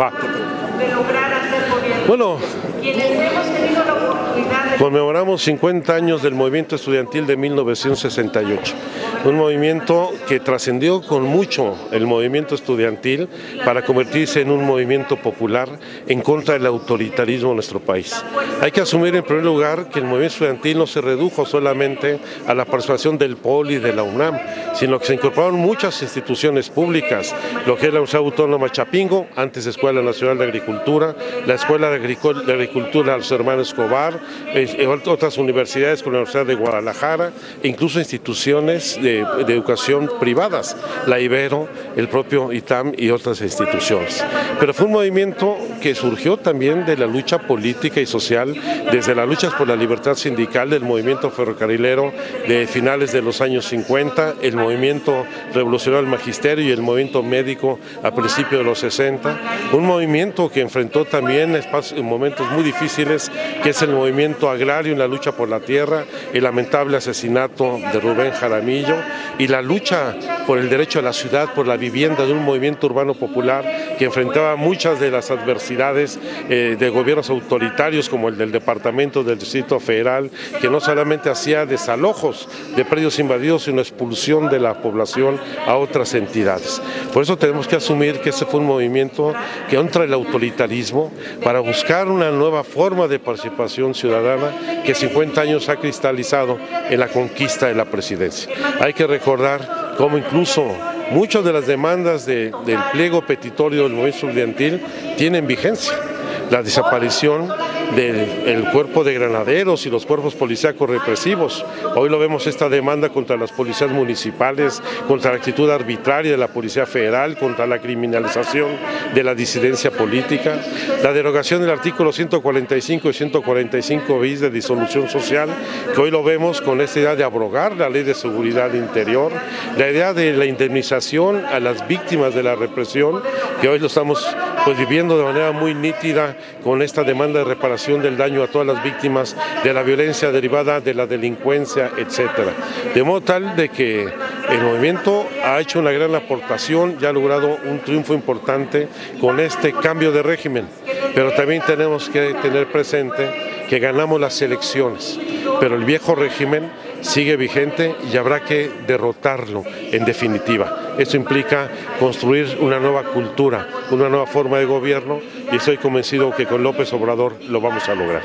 Va. Bueno, conmemoramos 50 años del movimiento estudiantil de 1968 un movimiento que trascendió con mucho el movimiento estudiantil para convertirse en un movimiento popular en contra del autoritarismo en nuestro país. Hay que asumir en primer lugar que el movimiento estudiantil no se redujo solamente a la participación del POLI y de la UNAM, sino que se incorporaron muchas instituciones públicas, lo que es la Universidad Autónoma Chapingo, antes Escuela Nacional de Agricultura, la Escuela de Agricultura de los Hermanos Escobar, eh, otras universidades como la Universidad de Guadalajara, e incluso instituciones de de, educación privadas, la Ibero, el propio ITAM y otras instituciones. Pero fue un movimiento que surgió también de la lucha política y social, desde las luchas por la libertad sindical del movimiento ferrocarrilero de finales de los años 50, el movimiento revolucionario del magisterio y el movimiento médico a principios de los 60, un movimiento que enfrentó también momentos muy difíciles, que es el movimiento agrario en la lucha por la tierra, el lamentable asesinato de Rubén Jaramillo, y la lucha por el derecho a la ciudad, por la vivienda de un movimiento urbano popular que enfrentaba muchas de las adversidades eh, de gobiernos autoritarios como el del Departamento del Distrito Federal, que no solamente hacía desalojos de predios invadidos, sino expulsión de la población a otras entidades. Por eso tenemos que asumir que ese fue un movimiento que contra el autoritarismo para buscar una nueva forma de participación ciudadana que 50 años ha cristalizado en la conquista de la presidencia. Hay que recordar cómo incluso muchas de las demandas del pliego petitorio del movimiento estudiantil tienen vigencia. La desaparición del cuerpo de granaderos y los cuerpos policíacos represivos. Hoy lo vemos esta demanda contra las policías municipales, contra la actitud arbitraria de la Policía Federal, contra la criminalización de la disidencia política, la derogación del artículo 145 y 145 bis de disolución social, que hoy lo vemos con esta idea de abrogar la ley de seguridad interior, la idea de la indemnización a las víctimas de la represión, que hoy lo estamos pues, viviendo de manera muy nítida con esta demanda de reparación del daño a todas las víctimas de la violencia derivada de la delincuencia, etcétera. De modo tal de que el movimiento ha hecho una gran aportación y ha logrado un triunfo importante con este cambio de régimen, pero también tenemos que tener presente que ganamos las elecciones, pero el viejo régimen sigue vigente y habrá que derrotarlo en definitiva. Eso implica construir una nueva cultura, una nueva forma de gobierno y estoy convencido que con López Obrador lo vamos a lograr.